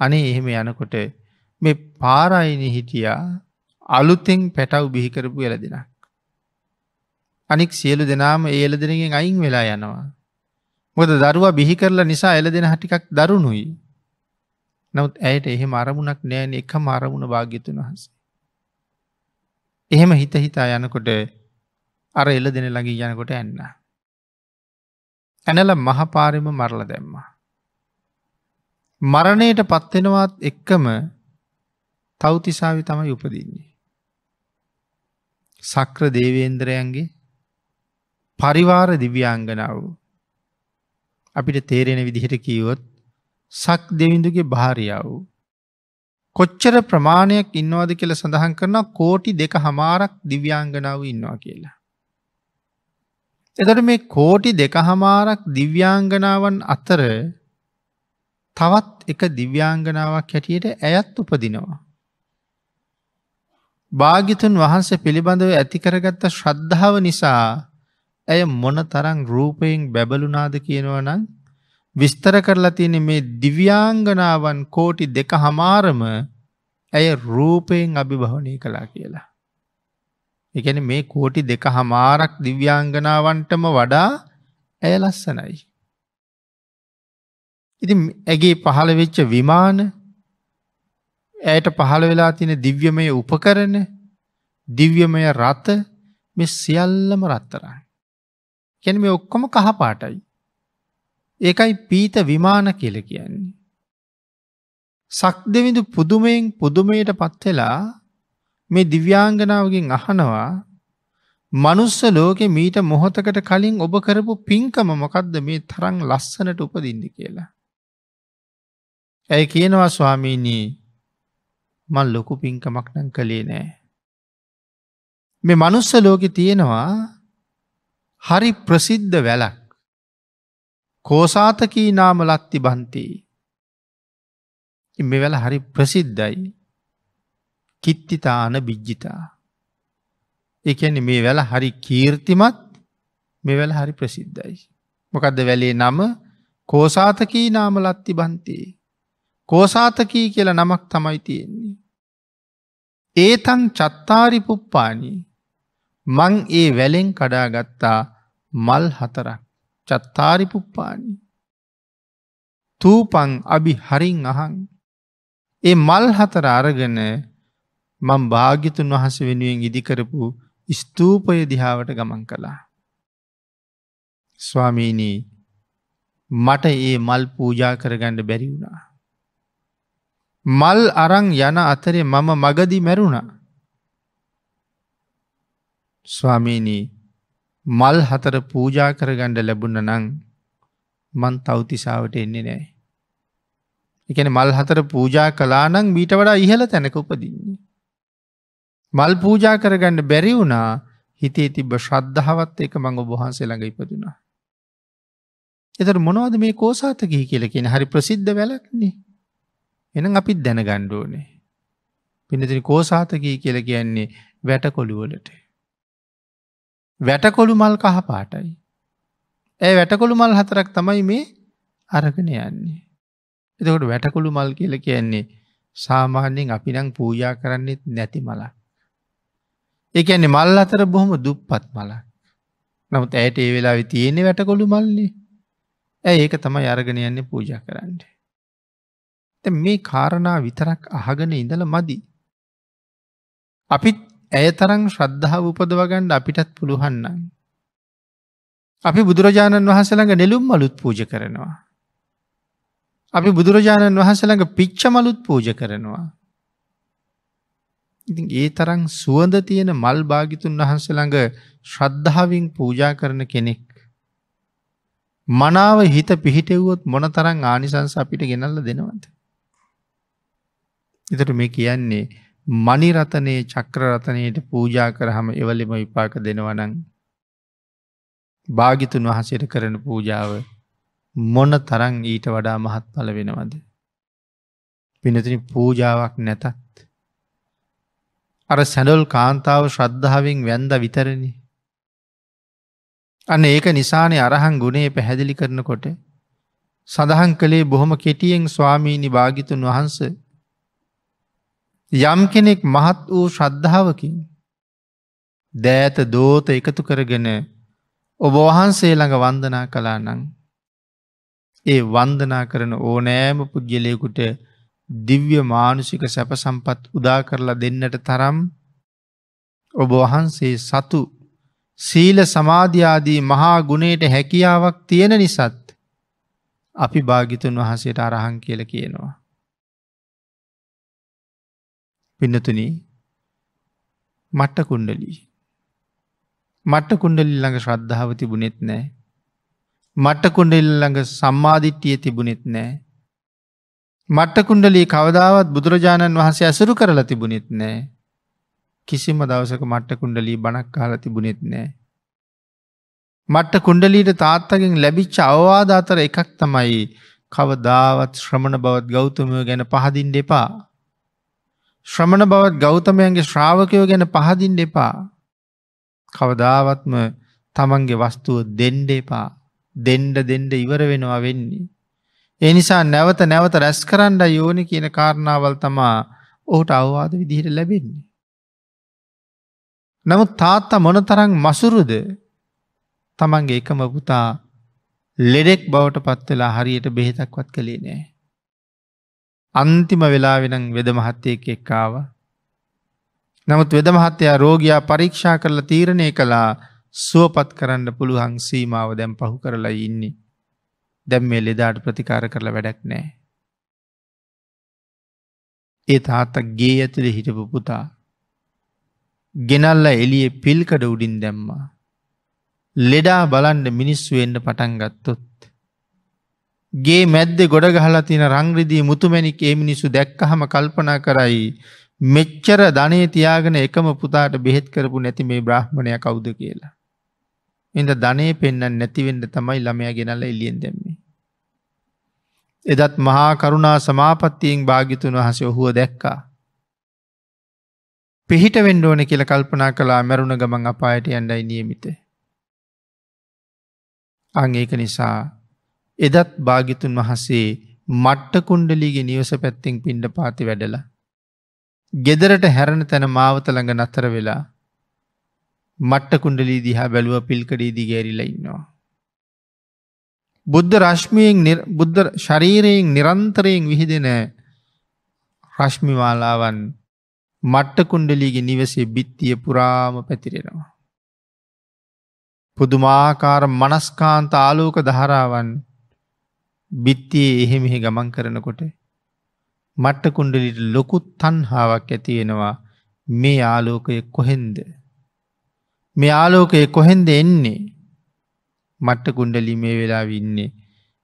අනේ එහෙම යනකොට මේ පාරයිනි හිටියා අලුතෙන් පැටව් බිහිකරපු එල දෙනක්. අනික් සියලු දෙනාම ඒල දෙනගෙන් අයින් වෙලා යනවා. මොද දරුවා බිහි කරලා නිසා එල දෙෙන හටිකක් දරුණුයි. නවත් ඇයට එහෙම අරමුණක් නෑන එක අරමුණ භාග්‍යතුන් වහස. එහෙම හිත හිතා යනකොට අර එල දෙන ළඟී යනකොට ඇන්න. ඇනල මහපාරම මරල දැම්ම. මරණයට පත්වෙනවත් එක්කම තවතිසාවි තමයි උපදින්නේ. සක්‍ර දේවේන්ද්‍රයන්ගේ පරිවාර දිව්‍යාංගනාව අපිට තේරෙන විදිහට කීවොත් සක් දෙවිඳුගේ භාරියාව. කොච්චර ප්‍රමාණයක් ඉන්නවාද කියල සඳහන් කරන කෝටි දෙක හමාරක් දිව්‍යාංගනාව ඉන්නවා කියලා. එතට මේ කෝටි දෙක හමාරක් දිව්‍යාංගනාවන් අතර තවත් එක දිව්‍යාංගනාවක් හැටියට ඇයත් උපදිනවා. භාගිතුන් වහන්සේ පිළිබඳව ඇතිකරගත්ත ශ්‍රද්ධාව නිසා ඇය මොන තරං රූපයෙන් බැබලුනාද කියනවනම් විස්තර කරලා තියෙන මේ දිව්‍යාංගනාවන් කෝටි දෙක හමාරම ඇය රූපයෙන් අභිභවනය කලා කියලා. එකන මේ කෝටි දෙක හමාරක් දිව්‍යාංගනාවන්ටම වඩා ඇය ලස්සනයි. ඉති ඇගේ පහළ වෙච්ච විමාන ඇයට පහළ වෙලා තින දිව්‍යමය උපකරන දිව්‍යමය රථ මෙ සියල්ලම රත්තරයි. කැන මේ ඔක්කොම කහපාටයි. ඒකයි පීත විමාන කියල කියන්නේ. සක් දෙවිඳු පුදුමයෙන් පුදුමයට පත්වෙලා මේ දිව්‍යාංගනාවගෙන් අහනවා මනුස්ස ලෝකෙ මීට මොහොතකට කලින් ඔබ කරපු පින්කම මොකක්ද මේ තරං ලස්සනට උපදින්න කියලා. ඇයි කියනවා ස්වාමීනී මල් ලොකු පින්කමක් නං කළේ නෑ. මේ මනුස්ස ලෝකෙ තියෙනවා හරි ප්‍රසිද්ධ වැලක්. කෝසාතකී නාම ලත්ති බන්තිී. මෙවැල හරි ප්‍රසිද්ධයි කිත්තිතාන බිජ්ජිතා. එකන මේ වැල හරි කීර්තිමත් මෙවැල හරි ප්‍රසිද්ධයි. මොකදද වැලේ නම කෝසාතකී නාම ලත්ති බන්තිී. කෝසාතකී කියල නමක් තමයි තියෙන්නේ. ඒතන් චත්තාරි පුප්පානී මං ඒ වැලෙන් කඩාගත්තා මල් හතරක් චත්තාරි පුප්පානී. තූපං අභි හරින් අහන් ඒ මල් හතර අරගෙන මං භාගිතුන් වහස වෙනුවෙන් ඉදිකරපු ස්තූපය දිහාවට ගමන් කළා. ස්වාමීනී මට ඒ මල් පූජා කරගණ්ඩ බැරි වුණා. මල් අරං යන අතරේ මම මගදි මැරුණා. ස්වාමීනී මල් හතර පූජා කරගණ්ඩ ලැබුණ නං මන් තවතිසාාවට එන්නේ නෑ. එකන මල් හතර පූජා කලානං මීට වඩා ඉහල තැනක උපදින්නේ. මල් පූජා කරගන්න බැරි වුණා හිතේ තිබ ශ්‍රද්ධාවත් එක මඟ ඔබහන්සේ ළඟ ඉපදුනා. එතර මොනවද මේ කෝසාතකහි කියල කියෙන හරි ප්‍රසිද්ධ වැලක්න්නේ. එන අපිත් දැන ගණ්ඩුවනේ. පිනතින කෝසාතකී කියල කියන්නේ වැටකොළුවලට. වැටකොළු මල් කහ පාටයි. ඇ වැටකොළු මල් හතරක් තමයි මේ අරගෙන යන්නේ. එතකොට වැටකොළු මල් කියල කියන්නේ සාමාන්‍යයෙන් අපි නං පූජා කරන්නෙත් නැති මලක්. ඒඇන්නේ මල් අතර බොහොම දුප්පත් මලක්. නමුත් ඇයට ඒ වෙලා තියෙන්නේ වැටකොළු මල්න්නේ ඇ ඒක තමයි අරගෙන යන්නේ පූජ කරන්න. මේ කාරණා විතරක් අහගෙන ඉඳල මදි. අපිත් ඇය තරං ශ්‍රද්ධාව උපදවගණ්ඩ අපිටත් පුළුහන්නන්. අපි බුදුරජාණන් වහසළඟ නෙලුම් මලුත් පූජ කරනවා. අපි බුදුරජාණන් වහන්සළඟ පිච්චමලුත් පූජ කරනවා. ඉතින් ඒ තරං සුවඳ තියෙන මල් භාගිතුන් වහන්සළඟ ශ්‍රද්ධාවින් පූජා කරන කෙනෙක්. මනාව හිත පිහිටෙව්වොත් මොන තරං ආනිසංස අපිට ගෙනල්ල දෙනවද. එතට මේ කියන්නේ මනිරතනයේ චක්‍රරතනයට පූජා කරහම එවලිම විපාක දෙනවනං භාගිතුන් වහසයට කරන පූජාව මොන තරං ඊට වඩා මහත් පල වෙනවද. පිනතින පූජාවක් නැතත්. අර සැඩොල් කාන්තාව ශ්‍රද්ධාවෙන් වැන්ද විතරණි. අන්න ඒක නිසානේ අරහන් ගුණේ පැහැදිලි කරනකොට සඳහන් කළේ බොහොම කෙටියෙන් ස්වාමීණි භාගිතුන් වහන්ස යම් කෙනෙක් මහත් වූ ශ්‍රද්ධාවකින් දෑත දෝත එකතු කරගෙන ඔබ වහන්සේ ළඟ වන්දනා කලා නං ඒ වන්දනා කරන ඕනෑම පුද්ගලයකුට දිව්‍ය මානුෂික සැප සම්පත් උදා කරලා දෙන්නට තරම් ඔබ වහන්සේ සතු සීල සමාධ්‍යාදී මහා ගුණයට හැකියාවක් තියෙන නිසත් අපි භාගිතුන් වහසේට අරහන් කියල කියනවා. පින්නතුන මට්ට කුණ්ඩලී මට්ට කුණ්ඩලි ළඟ ශ්‍රද්ධාව තිබුණෙත් නෑ මට්ටකුණ්ඩෙල් ළඟ සම්මාධිට්ටිය තිබුණෙත් නෑ. මට්ටකුණ්ඩලී කවදාවත් බුදුරජාණන් වහන්සේ ඇසුරු කරලා තිබුණෙත් නෑ. කිසිම දවසක මට්ටකුණ්ඩලී බණක් කාලා තිබුණෙත් නෑ. මට්ට කුණ්ඩලීට තාත්තගෙන් ලැබිච්ච අවවාද අතර එකක් තමයි කවදාවත් ශ්‍රමණ බවත් ගෞතමය ගැන පහදින් දෙපා. ශ්‍රමණ බවත් ගෞතමයන්ගේ ශ්‍රාවකයෝ ගැන පහදින් දෙපා. කවදාවත්ම තමන්ගේ වස්තුව දෙන්ඩ එපා දෙන්ඩ දෙන්ඩ ඉවර වෙනවා වෙන්නේ. එනිසා නැවත නැවත රැස් කරන්න යෝනි කියන කාරණාවල් තමා ඔහුට අවවාද විදිහට ලැබෙන්නේ. නමුත් තාත්තා මොනතරං මසුරුද තමන්ගේ එකම පුතා ලෙඩෙක් බවට පත්වෙලා හරියට බෙහෙතක්වත් කළේ නෑ. අන්තිම වෙලා වෙනං වෙද මහත්තයෙක් එක්කාව. නමුත් වෙද මහත්තයා රෝගයා පරීක්ෂා කරලා තීරණය කළා සුවපත් කරන්න පුළුවන් සීමාව දැම් පහු කරලා ඉන්නේ. දැම් මේ ලෙදාට ප්‍රතිකාර කරලා වැඩක් නෑ. ඒ තාත්තක් ගේ ඇතුළ හිටපු පුතා. ගෙනල්ල එලිය පිල්කඩ උඩින් දැම්මා. ලෙඩා බලන්ඩ මිනිස්සු එන්න පටන් ගත්තොත්. ගේ මැද්ද ගොඩ ගහලා තින රංග්‍රදී මුතුමැනික් ඒ මිනිසු දැක්කහම කල්පනා කරයි මෙච්චර ධනය තියාගෙන එකම පුතාට බෙහෙත් කරපු නැති මේ බ්‍රහ්මණය කවුද කියලා. එද ධනය පෙන්න්න නැතිවෙන්න තමයි ළමය ගෙනල්ල එලියෙන් දැම්මේ. එදත් මහා කරුණා සමාපත්තියෙන් භාගිතුන් වහස ඔහුව දැක්කා. පිහිට වෙන්ඩෝන කියල කල්පනා කලා මැරුණ ගමන් අපායට යන්ඩයි නියමිත. අං ඒක නිසා එදත් භාගිතුන් වහසේ මට්ට කුණ්ඩලීගේ නිවස පැත්තිෙන් පිණ්ඩ පාති වැඩලා. ගෙදරට හැරණ තැන මාවත ළඟ නතර වෙලා මට්ට කුණ්ඩලී දිහා බැලුව පිල්කඩීදී ගෑරිලා ඉන්නවා. බුද්ධ රශ්මියෙන් බුද්ධ ශරීරයෙන් නිරන්තරයෙන් විහිදෙන රශ්මිවාලාවන් මට්ට කුණ්ඩලීගේ නිවසේ බිත්තිය පුරාම පැතිරෙනවා. පුදුමාකාර මනස්කාන්ත ආලෝක දහරාවන් බිත්තියේ එහෙමිහි ගමන් කරනකොට මට්ට කුණ්ඩලිට ලොකුත් තන්හාාවක් ඇතියෙනවා මේ ආලෝකය කොහෙන්ද. මේ ආලෝකය කොහෙන්ද එන්නේ මට්ට කුණ්ඩලි මේ වෙලා වින්නේ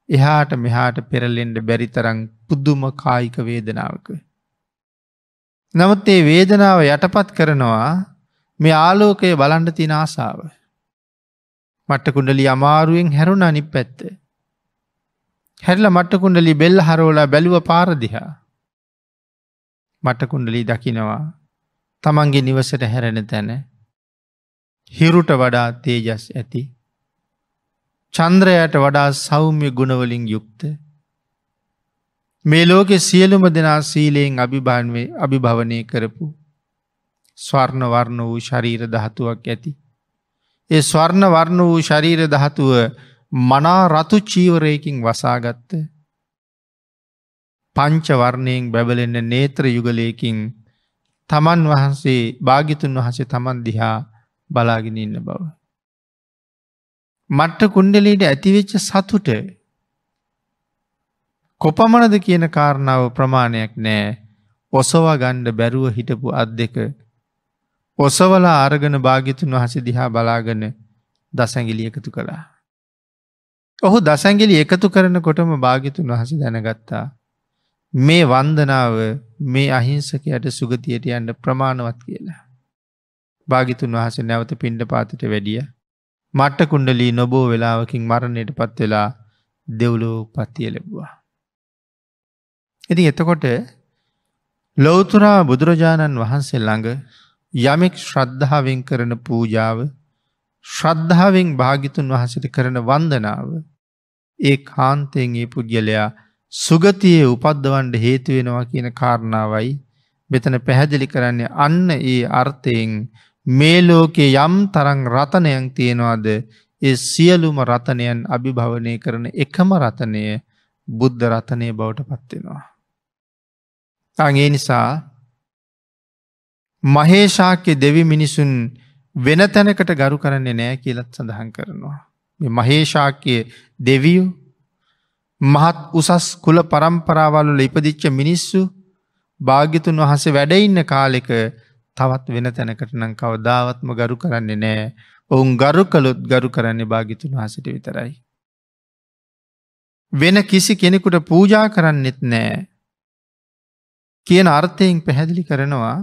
එහාට මෙහාට පෙරලෙන්ඩ බැරිතරං පුද්දුම කායික වේදනාවක. නමුත් ඒ වේදනාව යටපත් කරනවා මේ ආලෝකය බලන්ඩ තින ආසාාව. මට්ට කුණඩලි අමාරුවෙන් හැරුණ අනි පැත්ත. හැරල මට්ට කුණඩලි බෙල්ල හරෝලා බැලුව පාරදිහා. මට කුණ්ඩලී දකිනවා තමන්ගේ නිවසට හැරෙන තැන හිරුට වඩා තේජස් ඇති. චන්ද්‍රයට වඩා සෞම්‍ය ගුණවලින් යුක්ත. මේ ලෝකෙ සියලුම දෙනා සීලයෙන් අභිභාන්වේ අභිභවනය කරපු ස්වර්ණ වර්ණ වූ ශරීර දහතුවක් ඇති. ඒ ස්වර්ණ වර්ණ වූ ශරීර දහතුව මනා රතු චීවරයකින් වසාගත්ත. පංචවර්ණයෙන් බැබලෙන්න නේත්‍ර යුගලයකින් තමන් වහන්සේ භාගිතුන් වහසේ තමන් දිහා බලාගෙන ඉන්න බව. මට්ට කුණ්ඩලීට ඇතිවෙච්ච සතුට කොපමණද කියන කාරණාව ප්‍රමාණයක් නෑ ඔසවා ගණ්ඩ බැරුව හිටපු අත් දෙක ඔසවලා අරගන භාගිතුන් වහස දිහා බලාගන දසැගිලි එකතු කළා. ඔහු දසැගිලි එකතු කරන කොටම භාගිතුන් වහස දැනගත්තා මේ වන්දනාව මේ අහිංසකයට සුගතියට යන්න ප්‍රමාණවත් කියලා. භාගිතුන් වහස නැවත පිණ්ඩ පාතට වැඩිය මට්ට කුණ්ඩලී නොබෝ වෙලාවකින් මරණයට පත් වෙලා දෙව්ලෝ පත්තිය ලැබවා. ඉති එතකොට ලෝතුරා බුදුරජාණන් වහන්සේ ළඟ යමෙක් ශ්‍රද්ධාවෙන් කරන පූජාව ශ්‍රද්ධාවෙන් භාගිතුන් වහසට කරන වන්දනාව ඒ කාන්තයෙන් ඒ පුද්ගලයා සුගතියේ උපද්දවන්ඩ හේතුවෙනවා කියන කාරණාවයි මෙතන පැහැදිලි කරන්නේ අන්න ඒ අර්ථයෙන් මේ ලෝකේ යම් තරං රතනයන් තියෙනවාද ඒ සියලුම රතනයන් අභිභවනය කරන එකම රතනය බුද්ධ රතනය බවට පත්වෙනවා. අගේ නිසා මහේෂාක්‍ය දෙවි මිනිසුන් වෙන තැනකට ගරු කරන්නේ නෑ කියලත් සඳහන් කරනවා. මහේෂාක්‍ය දෙවියු මහත් උසස් කුල පරම්පරාවල්ල ඉපදිච්ච මිනිස්සු භාග්‍යතුන් වහසේ වැඩඉන්න කාලෙක තවත් වෙන තැනකට නම් කවදාවත්ම ගරු කරන්නේ නෑ ඔවුන් ගරු කළොත් ගරු කරන්නේ භාගිතුන් වහසට විතරයි. වෙන කිසි කෙනෙකුට පූජා කරන්නෙත් නෑ කියන අර්ථයෙන් පැහැදිලි කරනවා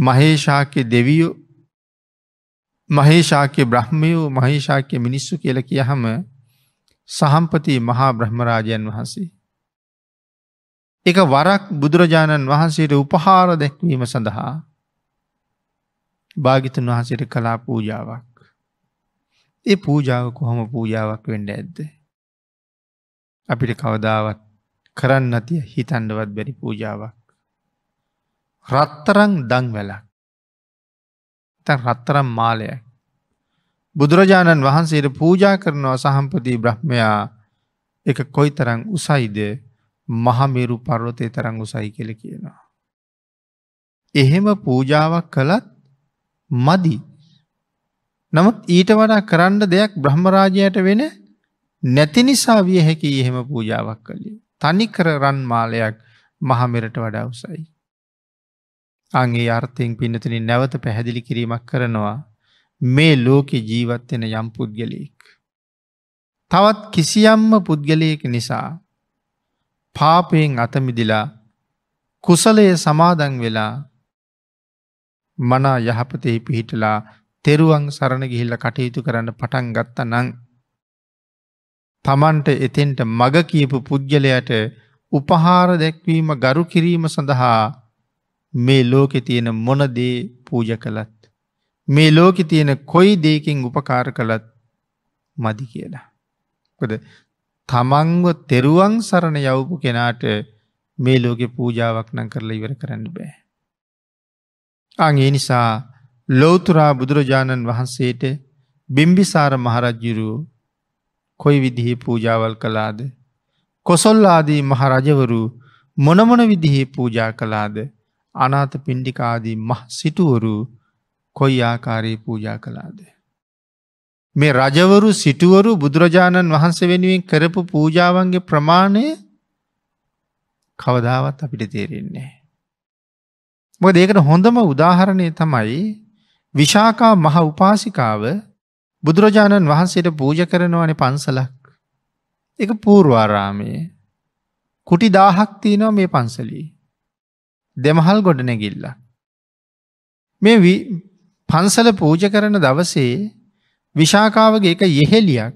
මහේෂාක්‍ය දෙවියෝ මහේෂාක්‍ය බ්‍රහ්මයෝ මහේෂාක්‍ය මිනිස්සු කියල කියහම සහම්පති මහා බ්‍රහ්මරාජයන් වහන්සේ. එක වරක් බුදුරජාණන් වහන්සේට උපහාර දැක්වීම සඳහා භාගිතන් වහන්සේට කලා පූජාවක්. ඒ පූජාව කොහොම පූජාවක් වෙන්ඩ ඇද්ද. අපිට කවදාවත් කරන්න නතිය හිතන්ඩවත් බැරි පූජාවක්. රත්තරං දං වැලක් තැන් රත්තරම් මාලයක්. බුදුරජාණන් වහන්සේට පූජා කරනවා සහම්පති බ්‍රහ්මයා එක කොයි තරං උසයිද මහමේරු පර්වතය තරං උසයි කෙල කියනවා. එහෙම පූජාවක් කළත් මදි. නමුත් ඊට වඩා කරන්න දෙයක් බ්‍රහ්මරාජයට වෙන නැති නිසා විය හැකි එහෙම පූජාවක් කළේ. තනිකර රන් මාලයක් මහමෙරට වඩා උසයි. අගේ අර්ථයෙන් පින්නතුනින් නැවත පැහැදිලි කිරීමක් කරනවා මේ ලෝකෙ ජීවත්වෙන යම් පුද්ගලයෙක්. තවත් කිසියම්ම පුද්ගලයක නිසා පාපයෙන් අතමිදිලා කුසලය සමාදන් වෙලා මනා යහපතෙහි පිහිටලා තෙරුවන් සරණ ගිහිල්ල කටයුතු කරන්න පටන් ගත්ත නං තමන්ට එතෙන්ට මග කියපු පුද්ගලයට උපහාර දැක්වීම ගරු කිරීම සඳහා මේ ලෝකෙ තියෙන මොනදේ පූජ කළත්. මේ ලෝකෙ තියෙන කොයි දේකින් උපකාර කළත් මදි කියලා. කොද තමන්ව තෙරුවන් සරණ යවපු කෙනාට මේ ලෝකෙ පූජාවක් නම් කරලා ඉවර කරන්න බෑ. අගේ නිසා ලෝතුරා බුදුරජාණන් වහන්සේට බිම්බිසාර මහරජ්ජුරු කොයි විදිහේ පූජාවල් කලාද. කොසොල්ලාදී මහරජවරු මොනමොන විදිහේ පූජා කලාද අනාත පින්ඩිකාදී මහ සිටුවරු කොයි ආකාරයේ පූජා කලාද. මේ රජවරු සිටුවරු බුදුරජාණන් වහන්ස වෙනුවෙන් කරපු පූජාවන්ගේ ප්‍රමාණය කවදාවත් අපිට තේරෙන්නේ. මො ඒකට හොඳම උදාහරණය තමයි විශාකා මහ උපාසිකාව බුදුරජාණන් වහන්සේට පූජ කරනවන පන්සලක්. එක පූර්වාරාමයේ කුටි දාහක් තියනවා මේ පන්සලී. දෙමහල් ගොඩ නැගිල්ල. මේ පන්සල පූජ කරන දවසේ විශාකාවගේ එක යෙහෙලියක්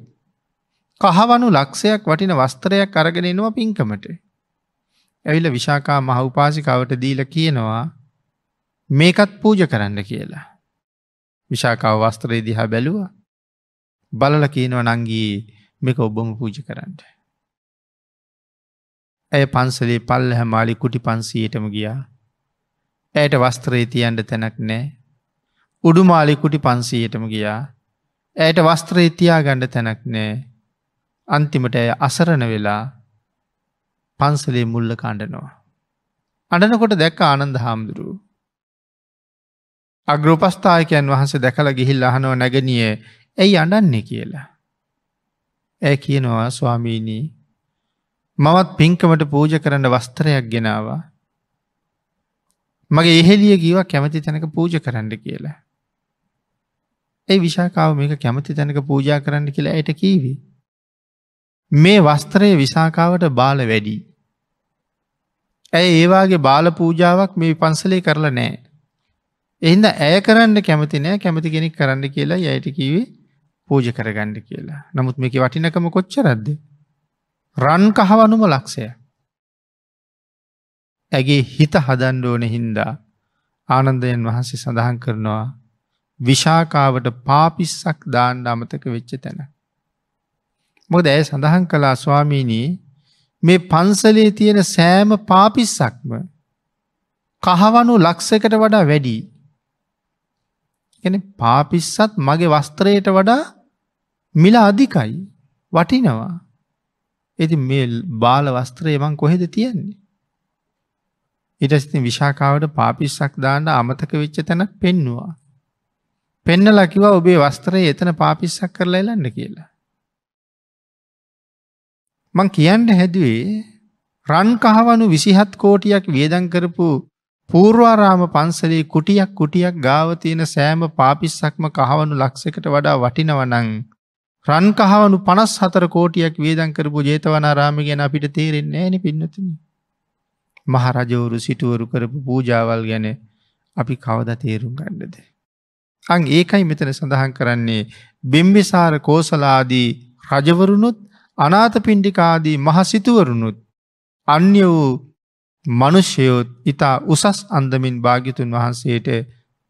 කහවනු ලක්ෂයක් වටින වස්ත්‍රයක් අරගෙන එනවා පින්කමට. ඇවිල විශාකා මහඋපාසිකාවට දීල කියනවා මේකත් පූජ කරන්න කියලා. විශාකාව වස්ත්‍රය දිහා බැලුව බලල කියනව නංගී මේක ඔබම පූජ කරන්න. ඇය පන්සලේ පල්ල හැමාලි කුටි පන්සීයටම ගියා. ඇයට වස්ත්‍රයේ තියන්ට තැනක් නෑ. උඩුමාලි කුටි පන්සීයටම ගියා. ඇයට වස්ත්‍රයේ තියා ගණ්ඩ තැනක් නෑ. අන්තිමට ඇය අසරණ වෙලා පන්සලේ මුල්ල කණ්ඩනවා. අඩනකොට දැක්ක ආනන්ද හාමුදුරුව. අග්‍රෝපස්ථායකයන් වහන්සේ දැකළ ගිහිල් අහනෝ නැගනිය ඇයි අඩන්නේ කියලා. ඇ කියනවා ස්වාමීණී මවත් පින්කමට පූජ කරන්න වස්තරයක් ගෙනවා. මගේ එහෙලිය ගීව කැමති තැනක පූජ කරන්න කියලා. ඒ විශාකාව මේක කැමති තැනක පූජා කරන්න කියලා ඇයට කීවී. මේ වස්ත්‍රය විසාකාවට බාල වැඩි. ඇය ඒවාගේ බාල පූජාවක් මේ පන්සලේ කරලා නෑ. එහින්ද ඇය කරන්න කැමති නෑ කැමති කෙනෙක් කරන්න කියලා යයට කිවේ පූජ කරගන්න කියලා. නමුත් මේක වටිනකම කොච්චරද්ද. රන් කහවනුම ලක්ෂය. ඇගේ හිත හදන්ඩෝන හින්දා ආනන්දයන් වහන්සේ සඳහන් කරනවා විශාකාවට පාපිස්සක් දාණ්ඩ අමතක වෙච්ච තැන. මොද ඇය සඳහන් කලා ස්වාමීණී මේ පන්සලේ තියෙන සෑම පාපිස්සක්ම කහවනු ලක්සකට වඩා වැඩි. එන පාපිස්සත් මගේ වස්ත්‍රයට වඩා මිල අධිකයි වටිනවා. ඇති මේ බාල වස්ත්‍රය මං කොහෙද තියෙන්නේ. ඉටස්ති විශාකාවට පාපිස්සක් දාන්න අමතක වෙච්ච තැනක් පෙන්නවා. පෙන්න ලකිව ඔබේ වස්ත්‍රය එතන පාපිස්සක් කරලා එලන්න කියලා. මං කියන්න හැදුවේ රන් කහවනු විසිහත් කෝටියක් වියදං කරපු පූර්වාරාම පන්සලේ කුටියක් කුටියක් ගාව තියෙන සෑම පාපිස්සක්ම කහවනු ලක්සකට වඩා වටිනවනං රන් කහවනු පනස් හතර කෝටියක් වේදං කරපු ජේතවනාරාම ගැන අපිට තේරෙන්නේ ෑනි පින්නතින. මහරජවරු සිටුවරු කරපු පූජාවල් ගැන අපි කවද තේරුම් ගන්නද. අං ඒකයි මෙතන සඳහන් කරන්නේ බිම්බිසාර කෝසලාදී රජවරුණුත් අනාත පින්ඩිකාදී මහසිතුවරුණුත් අන්‍ය වූ මනුෂ්‍යයොත් ඉතා උසස් අන්දමින් භාගිතුන් වහන්සේට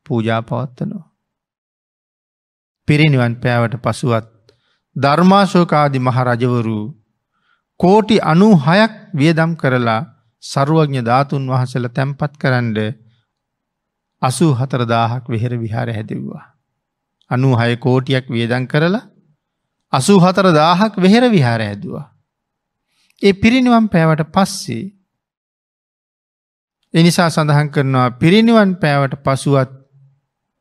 පූජා පවත්වනවා. පිරිනිවන් පෑවට පසුවත් ධර්මාශෝකාදි මහරජවරු කෝටි අනු හයක් වියදම් කරලා සරුවඥ ධාතුන් වහසල තැන්පත් කරන්ඩ අසූ හතරදාහක් වෙහෙර විහාර හැදෙව්වා. අනු හය කෝටියක් වියදන් කරලා අසූ හතර දාහක් වෙහෙර විහාර ඇදවා. ඒ පිරිනිවම් පෑවට පස්සේ එනිසා සඳහන් කරනවා පිරිනිවන් පෑවට පසුවත්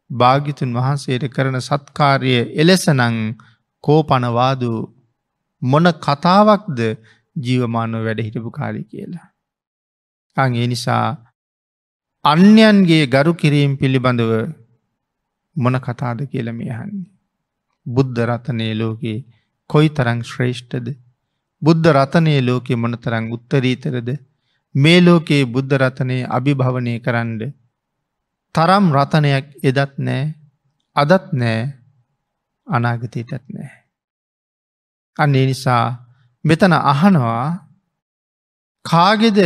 භාගිතුන් වහන්සේට කරන සත්කාරය එලෙසනං කෝපනවාදූ මොන කතාවක්ද ජීවමානව වැඩ හිටපු කාලි කියලා. අං ඒ නිසා අන්‍යන්ගේ ගරු කිරීම් පිළිබඳව මොන කතාද කියල මේහන්නේ. බුද්ධ රතනය ලෝකයේ කොයි තරං ශ්‍රේෂ්ඨද බුද්ධ රතනය ලෝකෙ මොනතරං උත්තරීතරද මේ ලෝකයේ බුද්ධ රතනය අභිභවනය කරන්න තරම් රතනයක් එදත් නෑ අදත් නෑ අනාගතයටත් නෑ. අන්නේ නිසා මෙතන අහනවා කාගෙද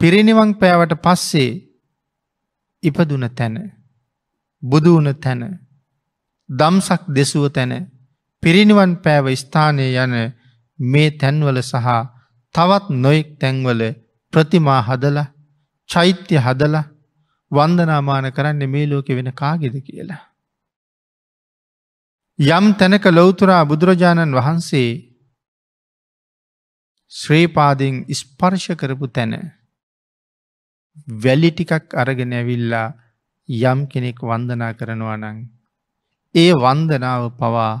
පිරිනිවන් පෑවට පස්සේ ඉපදුන තැන බුදුවන තැන දම්සක් දෙසුව තැන පිරිනිවන් පෑව ස්ථානය යන මේ තැන්වල සහ තවත් නොයෙක් තැන්වල ප්‍රතිමා හදල චෛත්‍ය හදල වන්දනාමාන කරන්න මේ ලෝකෙ වෙන කාගෙද කියලා. යම් තැනක ලොවතුරා බුදුරජාණන් වහන්සේ ශ්‍රේපාදෙන් ස්පර්ශ කරපු තැන වැලි ටිකක් අරගෙන ඇවිල්ලා යම් කෙනෙක් වන්දනා කරනවා නං ඒ වන්දනාව පවා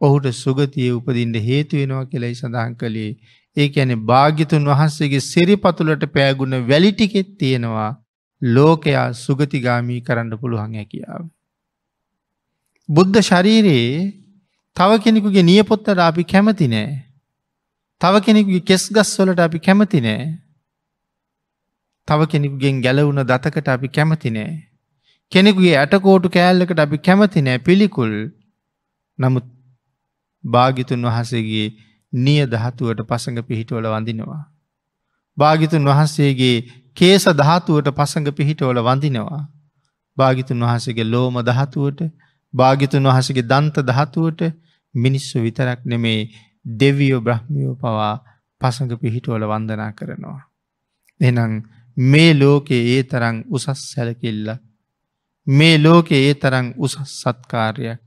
ඔහුට සුගතිය උපදින්ට හේතුවෙනවා කෙලයි සඳහන් කළේ ඒ ඇනෙ භාගිතුන් වහන්සේගේ සිරිපතුලට පෑගුණ වැලිටිකෙත් තියෙනවා ලෝකයා සුගතිගාමී කරන්න පුළුවන් හැකියාව. බුද්ධ ශරීරයේ තව කෙනෙකුගේ නියපොත්තට අපි කැමති නෑ. තව කෙනෙකුගේ කෙස් ගස්වලට අපි කැමති නෑ. තව කෙනෙකුගෙන් ගැලවුණ දතකට අපි කැමති නෑ. කෙනෙකුගේ ඇටකෝටු කෑල්ලකට අපි කැමති නෑ පිළිකුල් නමුත් භාගිතුන් වහසේගේ නිය දහතුවට පසඟ පිහිටවල වඳිනවා. භාගිතුන් වහන්සේගේ කේස දහතුවට පසඟ පිහිටවල වඳිනවා. භාගිතුන් වහසගේ ලෝම දහතුවට භාගිතුන් වහසගේ දන්ත දහතුවට මිනිස්සු විතරක් නෙමේ දෙවියෝ බ්‍රහ්මියෝ පවා පසඟ පිහිටවල වන්දනා කරනවා. එනම් මේ ලෝකයේ ඒ තරං උසස් සැලකිල්ලක් මේ ලෝකෙ ඒ තරං උසස් සත්කාරයක්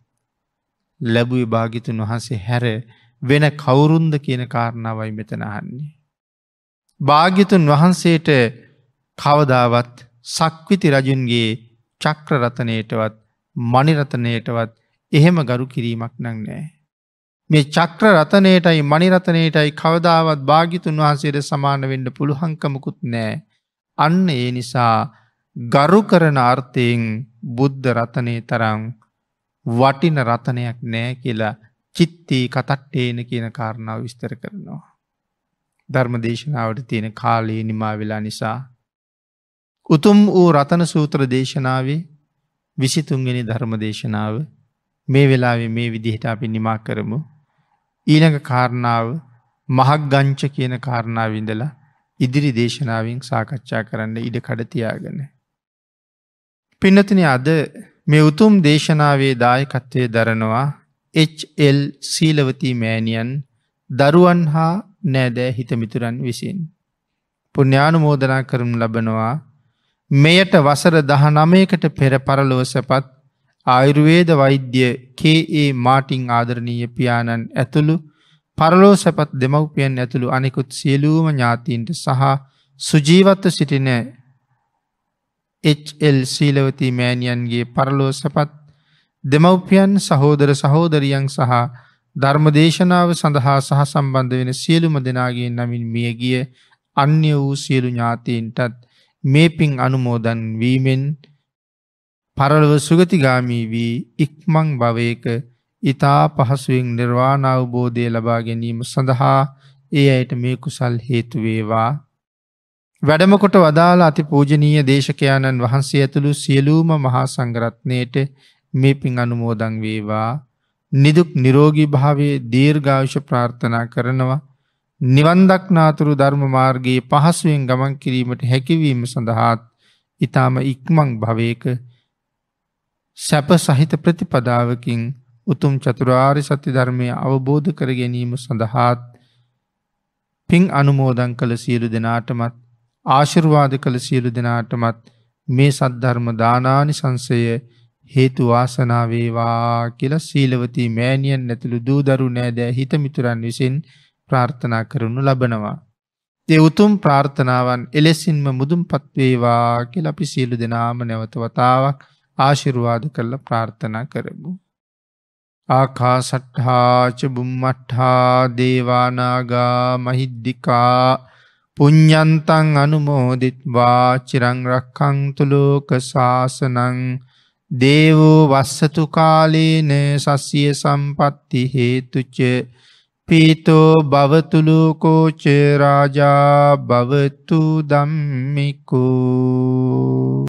ලැබුයි භාගිතුන් වහන්සේ හැර වෙන කවුරුන්ද කියන කාරණාවයි මෙතන අහන්නේ. භාග්‍යතුන් වහන්සේට කවදාවත් සක්විති රජුන්ගේ චක්‍රරතනයටවත් මනිරතනයටවත් එහෙම ගරු කිරීමක් නං නෑ. මේ චක්‍ර රතනයටයි මනිරතනයටයි කවදාවත් භාගිතුන් වහන්සේට සමාන වෙන්න පුළුහංකමකුත් නෑ. අන්න ඒ නිසා ගරු කරන අර්ථයෙන් බුද්ධ රතනය තරම් වටින රතනයක් නෑ කියලා චිත්තී කතට්ටේන කියන කාරණාව විස්තර කරනවා. ධර්ම දේශනාවට තියෙන කාලයේ නිමා වෙලා නිසා. උතුම් වූ රතන සූත්‍ර දේශනාවේ විසිතුන්ගෙන ධර්ම දේශනාව මේ වෙලාවේ මේ විදිහට අපි නිමා කරමු. ඊළඟ කාරණාව මහක් ගංච කියන කාරණාවිඳලා ඉදිරි දේශනාවෙන් සාකච්ඡා කරන්න ඉඩ කඩතියාගන. පින්නතින අද මේ උතුම් දේශනාවේ දායකත්වය දරනවා HL සීලවතී මෑණියන් දරුවන් හා නෑදෑ හිතමිතුරන් විසින්. පුුණ්‍යානුමෝදනා කරනු ලබනවා මෙයට වසර දහ නමයකට පෙර පරලොව සැපත් ආයුර්වේද වෛද්‍ය කේ මාටිං ආදරණීය පියාණන් ඇතුළු පරලෝ සැපත් දෙමව්පියන් ඇතුළු අනෙකුත් සියලූම ඥාතීන්ට සහ සුජීවත්ව සිටින HL සීලවති මෑණියන්ගේ පරලෝ සැපත් දෙමව්පියන් සහෝදර සහෝදරියන් සහ ධර්මදේශනාව සඳහා සහ සම්බන්ධ වෙන සියලුම දෙනාගේ නමින් මියගිය අන්‍ය වූ සියලු ඥාතීන්ටත් මේ පින් අනුමෝදන් වීමෙන් පරලව සුගතිගාමී වී ඉක්මං භවයක ඉතා පහසුවෙන් නිර්වාණාවබෝධය ලබා ගැනීම සඳහා ඒ අයට මේ කුසල් හේතුවේවා වැඩමකොට වදාළ අති පූජනීය දේශකයාණන් වහන්සේ ඇතුළු සියලූම මහා සංගරත්නයට මේ පින් අනුමෝදං වේවා. නිදුක් නිරෝගී භාවයේ දීර්ඝායුෂ ප්‍රාර්ථනා කරනවා. නිවන්දක්නාතුරු ධර්ම මාර්ගයේ පහසුවෙන් ගමන් කිරීමට හැකිවීම සඳහාත් ඉතාම ඉක්මං භවයක සැප සහිත ප්‍රතිපදාවකින් උතුම් චතුරාරි සති ධර්මය අවබෝධ කර ගැනීම සඳහාත් පින් අනුමෝදන් කළ සියලු දෙනාටමත් ආශිර්වාද කළ සියලු දෙනාටමත් මේ සද්ධර්ම දානානි සංසය හේතු වාසනාවේවා කියල සීලවතී මෑනියන් නැතුළු දූදරු නෑදෑ හිතමිතුරන් විසින් ප්‍රාර්ථනා කරනු ලබනවා. ඒ උතුම් ප්‍රාර්ථනාවන් එලෙසින්ම මුදුම් පත්වේවා කියල අපි සියලු දෙනාම නැවත වතාවක් ආශිර්වාද කරල ප්‍රාර්ථනා කරමු. ආකා සට්හාච බුම්මට්හා දේවානාගා මහිද්දිකා පුඤ්ඥන්තන් අනුමෝදිත්වා චිරංරක්කංතුලෝක ශාසනං දේවෝ වස්සතු කාලේන සස්සිය සම්පත්ති හේතුච්ච පීතෝ භවතුලෝකෝච රාජා භවතු දම්මිකෝ